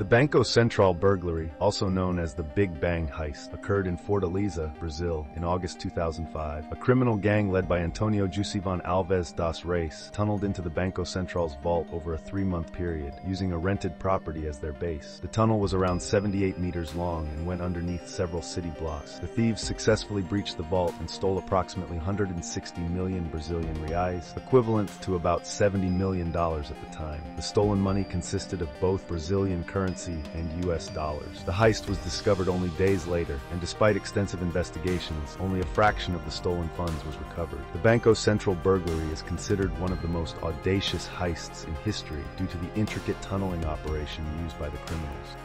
The Banco Central burglary, also known as the Big Bang heist, occurred in Fortaleza, Brazil, in August 2005. A criminal gang led by Antonio Jusivan Alves das Reis tunneled into the Banco Central's vault over a three-month period, using a rented property as their base. The tunnel was around 78 meters long and went underneath several city blocks. The thieves successfully breached the vault and stole approximately 160 million Brazilian reais, equivalent to about $70 million at the time. The stolen money consisted of both Brazilian currency and US dollars. The heist was discovered only days later, and despite extensive investigations, only a fraction of the stolen funds was recovered. The Banco Central burglary is considered one of the most audacious heists in history due to the intricate tunneling operation used by the criminals.